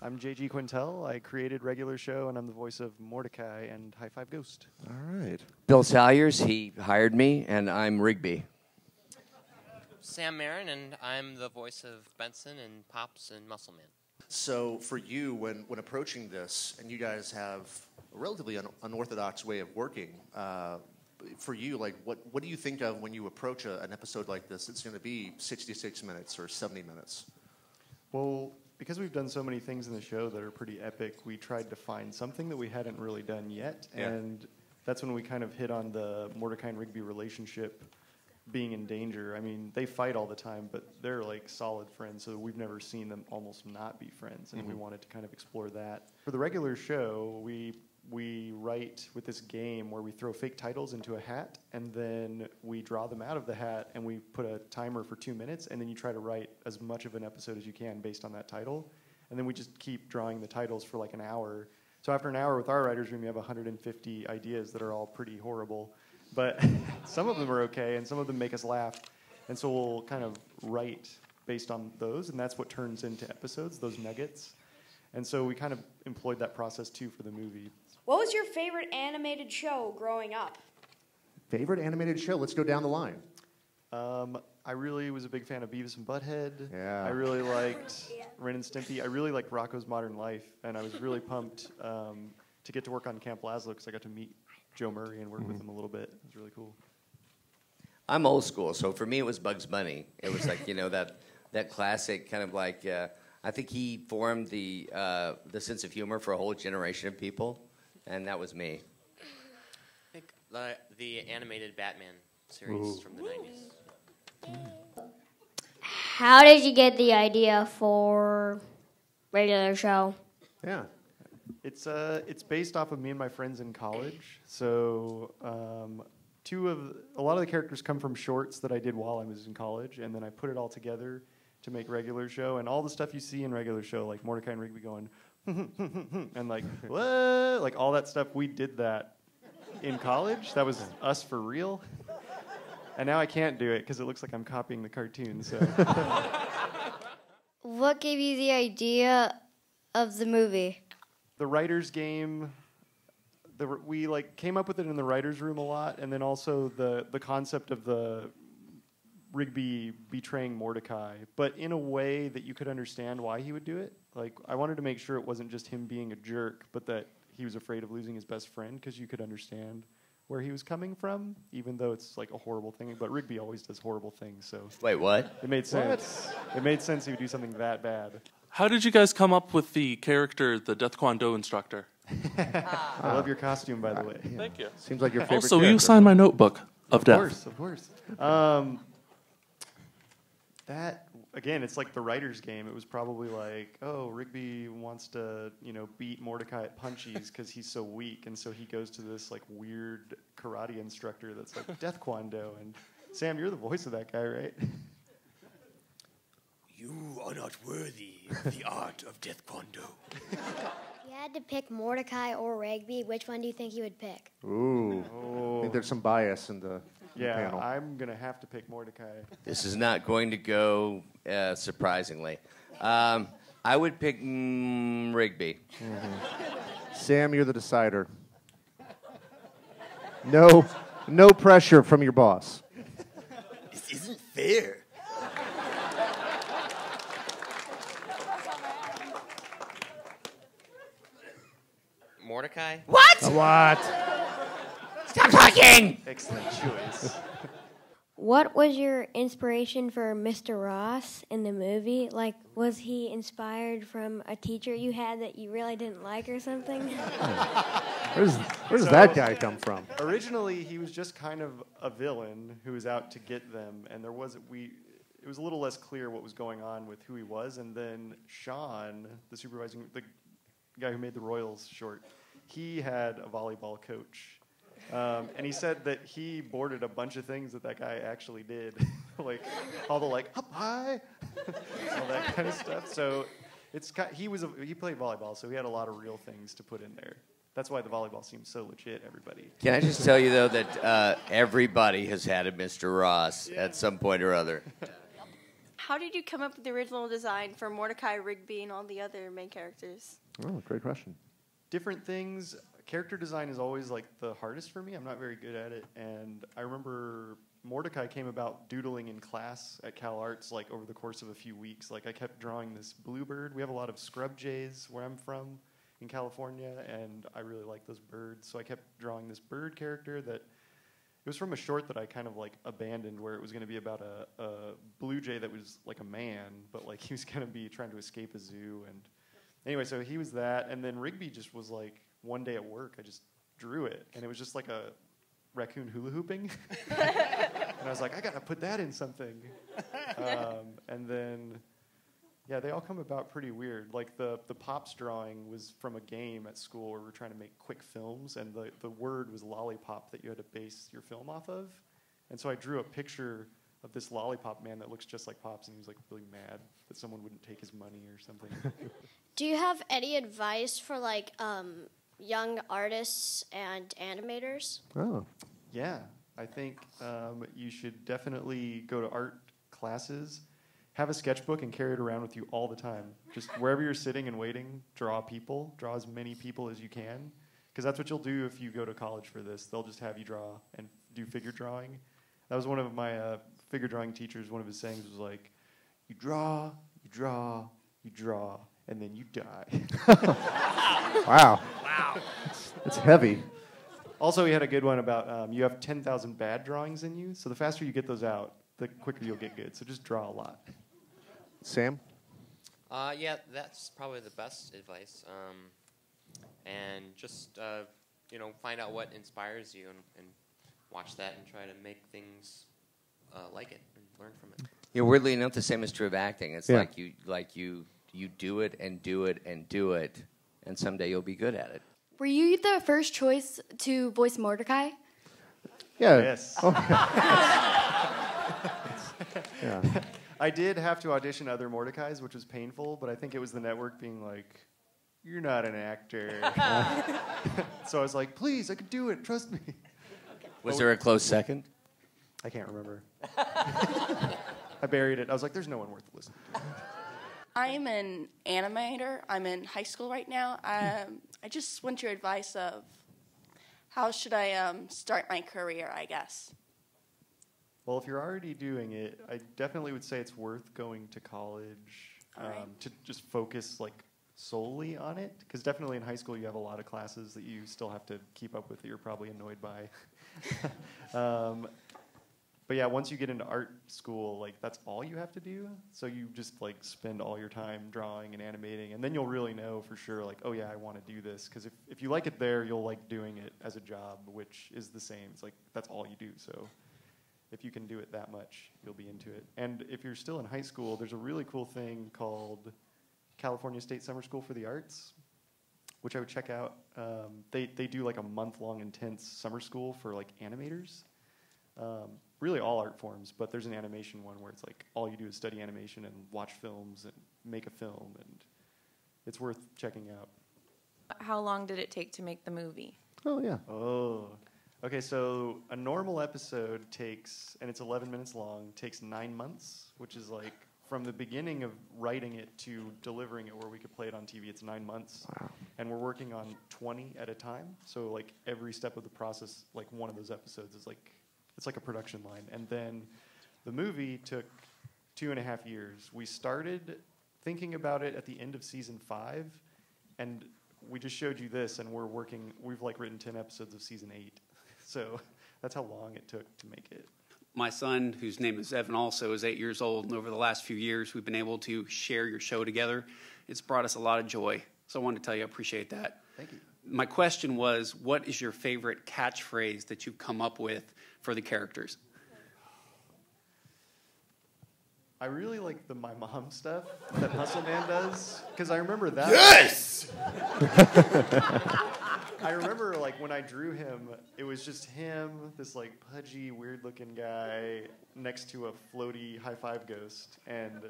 I'm JG Quintel. I created Regular Show, and I'm the voice of Mordecai and High Five Ghost. All right. Bill Salyers, he hired me, and I'm Rigby. Sam Marin, and I'm the voice of Benson and Pops and Muscle Man. So for you, when, when approaching this, and you guys have a relatively un- unorthodox way of working, uh, for you, like what, what do you think of when you approach a, an episode like this? It's going to be 66 minutes or 70 minutes. Well, because we've done so many things in the show that are pretty epic, we tried to find something that we hadn't really done yet, Yeah. and that's when we kind of hit on the Mordecai and Rigby relationship being in danger. I mean, they fight all the time, but they're like solid friends, so we've never seen them almost not be friends, and we Mhm. wanted to kind of explore that. For the regular show, we we write with this game where we throw fake titles into a hat and then we draw them out of the hat and we put a timer for two minutes and then you try to write as much of an episode as you can based on that title. And then we just keep drawing the titles for like an hour. So after an hour with our writers room you have 150 ideas that are all pretty horrible. But some of them are okay and some of them make us laugh. And so we'll kind of write based on those and that's what turns into episodes those nuggets. And so we kind of employed that process too for the movie What was your favorite animated show growing up? Favorite animated show? Let's go down the line. Um, I really was a big fan of Beavis and Butthead. Yeah. I really liked Ren and Stimpy. I really liked Rocko's Modern Life, and I was really pumped um, to get to work on Camp Lazlo because I got to meet Joe Murray and work with him a little bit. It was really cool. I'm old school, so for me it was Bugs Bunny. It was like you know that that classic kind of like uh, I think he formed the uh, the sense of humor for a whole generation of people, and that was me. I think the, the animated Batman series Ooh. from the 90s. How did you get the idea for regular show? Yeah. It's uh, it's based off of me and my friends in college. So um, two of a lot of the characters come from shorts that I did while I was in college, and then I put it all together to make regular show. And all the stuff you see in regular show, like Mordecai and Rigby going, and like what, like all that stuff, we did that in college. That was us for real. And now I can't do it because it looks like I'm copying the cartoon. So. What gave you the idea of the movie? the writers game the, we like came up with it in the writers room a lot and then also the the concept of the rigby betraying mordecai but in a way that you could understand why he would do it like i wanted to make sure it wasn't just him being a jerk but that he was afraid of losing his best friend because you could understand where he was coming from even though it's like a horrible thing but rigby always does horrible things so Wait, what? it made What? sense it made sense he would do something that bad How did you guys come up with the character, the Death Kwon Do instructor? i love your costume by the way Thank you. Seems like your favorite Also, will you character. sign my notebook of, Of death? Of course, of course. Um, that again, it's like the writer's game. It was probably like, oh, Rigby wants to, you know, beat Mordecai at punchies because he's so weak, and so he goes to this like weird karate instructor that's like Death Kwon Do. And Sam, you're the voice of that guy, right? You are not worthy of the art of Death Kwon Do. If you had to pick Mordecai or Rigby, which one do you think you would pick? Ooh. Oh. I think there's some bias in the Yeah, panel. I'm gonna have to pick Mordecai. This is not going to go uh, surprisingly. Um, I would pick mm, Rigby. Sam, you're the decider. No, no pressure from your boss. This isn't fair. Mordecai? What? What? Stop talking! Excellent choice. What was your inspiration for Mr. Ross in the movie? Like, was he inspired from a teacher you had that you really didn't like or something? Where's, where does So- that guy come from? Originally, he was just kind of a villain who was out to get them, and there was we. It was a little less clear what was going on with who he was, and then Sean, the supervising, the guy who made the Royals short, he had a volleyball coach, um, and he said that he boarded a bunch of things that that guy actually did, like all the like up high, all that kind of stuff. So it's ki- he was a, he played volleyball, so he had a lot of real things to put in there. That's why the volleyball seems so legit. Everybody. Can I just tell you though that uh, everybody has had a Mr. Ross at some point or other. how did you come up with the original design for Mordecai, Rigby, and all the other main characters? Oh, great question. different things. Character design is always like the hardest for me. I'm not very good at it, and I remember Mordecai came about doodling in class at Cal Arts like over the course of a few weeks. Like I kept drawing this bluebird. We have a lot of scrub jays where I'm from in California, and I really like those birds. So I kept drawing this bird character that it was from a short that I kind of like abandoned, where it was going to be about a, a blue jay that was like a man, but like he was going to be trying to escape a zoo. And anyway, so he was that, and then Rigby just was like one day at work, I just drew it, and it was just like a raccoon hula hooping, and I was like, I gotta put that in something. Um, and then, yeah, they all come about pretty weird. Like the the pops drawing was from a game at school where we were trying to make quick films, and the the word was lollipop that you had to base your film off of. And so I drew a picture of this lollipop man that looks just like Pops, and he was like really mad that someone wouldn't take his money or something. Do you have any advice for like um, young artists and animators? Oh. Yeah, I think um, you should definitely go to art classes, have a sketchbook, and carry it around with you all the time. Just wherever you're sitting and waiting, draw people, draw as many people as you can, because that's what you'll do if you go to college for this. They'll just have you draw and do figure drawing. That was one of my uh, figure drawing teachers. One of his sayings was like, "You draw, you draw, you draw, and then you die." Wow. Wow. It's heavy. Also, he had a good one about um, you have 10,000 bad drawings in you, so the faster you get those out, the quicker you'll get good. So just draw a lot. Sam? Uh, yeah, that's probably the best advice. Um, and just uh, you know, find out what inspires you and, and watch that and try to make things uh, like it and learn from it. Yeah, weirdly enough, the same is true of acting. It's Yeah. like you like you you do it and do it and do it, and someday you'll be good at it. Were you the first choice to voice Mordecai? Yeah. Yes. Oh. yeah. I did have to audition other Mordecais, which was painful, but I think it was the network being like, "You're not an actor." so I was like, "Please, I could do it. Trust me." Was But there a close second? I can't remember. I buried it. I was like, "There's no one worth listening." to. I'm an animator. I'm in high school right now. Um, I just want your advice of how should I um, start my career, I guess. Well, if you're already doing it, I definitely would say it's worth going to college um, Alright. to just focus like solely on it. Because definitely in high school you have a lot of classes that you still have to keep up with that you're probably annoyed by. um, but yeah, once you get into art school, like that's all you have to do. So you just like spend all your time drawing and animating, and then you'll really know for sure, like, oh yeah, I want to do this. Because if, if you like it there, you'll like doing it as a job, which is the same. It's like that's all you do. So if you can do it that much, you'll be into it. And if you're still in high school, there's a really cool thing called California State Summer School for the Arts, which I would check out. Um, they they do like a month long intense summer school for like animators. Um, really all art forms, but there's an animation one where it's like all you do is study animation and watch films and make a film, and it's worth checking out. How long did it take to make the movie? Oh yeah. Oh. Okay, so a normal episode takes, and it's 11 minutes long, takes nine months, which is like from the beginning of writing it to delivering it where we could play it on TV, it's nine months. Wow. And we're working on 20 at a time. So, like, every step of the process, like, one of those episodes is like, it's like a production line. And then the movie took two and a half years. We started thinking about it at the end of season five, and we just showed you this, and we're working, we've like written 10 episodes of season eight. So that's how long it took to make it. My son, whose name is Evan, also is eight years old, and over the last few years, we've been able to share your show together. It's brought us a lot of joy. So I wanted to tell you I appreciate that. Thank you. My question was what is your favorite catchphrase that you've come up with for the characters? I really like the my mom stuff that Muscle Man does because I remember that. Yes! I remember like when I drew him, it was just him, this like pudgy, weird-looking guy next to a floaty high five ghost, and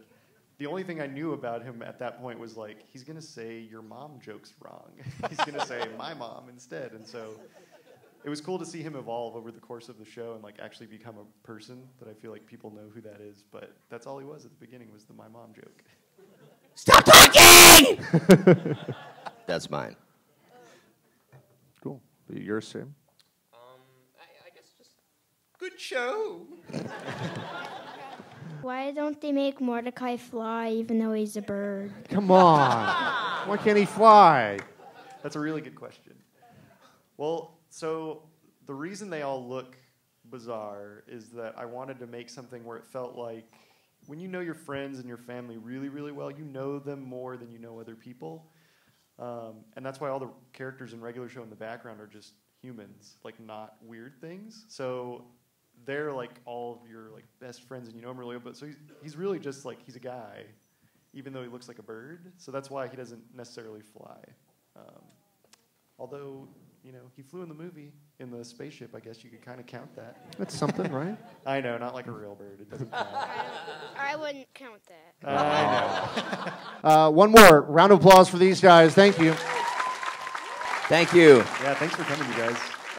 the only thing I knew about him at that point was like he's gonna say your mom jokes wrong. he's gonna say my mom instead, and so it was cool to see him evolve over the course of the show and like actually become a person that I feel like people know who that is. But that's all he was at the beginning was the my mom joke. Stop talking! That's mine. Cool. Yours, Sam? Um, I, I guess just good show. Why don't they make Mordecai fly even though he's a bird? Come on. Why can't he fly? That's a really good question. Well, so the reason they all look bizarre is that I wanted to make something where it felt like when you know your friends and your family really, really well, you know them more than you know other people. Um, and that's why all the characters in regular show in the background are just humans, like not weird things. So they're like all of your like best friends and you know him really well. But so he's, he's really just like he's a guy, even though he looks like a bird. So that's why he doesn't necessarily fly. Um, although you know he flew in the movie in the spaceship, I guess you could kind of count that. That's something, right? I know, not like a real bird. It doesn't count. I wouldn't count that. I know. Uh, one more round of applause for these guys. Thank you. Thank you. Yeah, thanks for coming, you guys.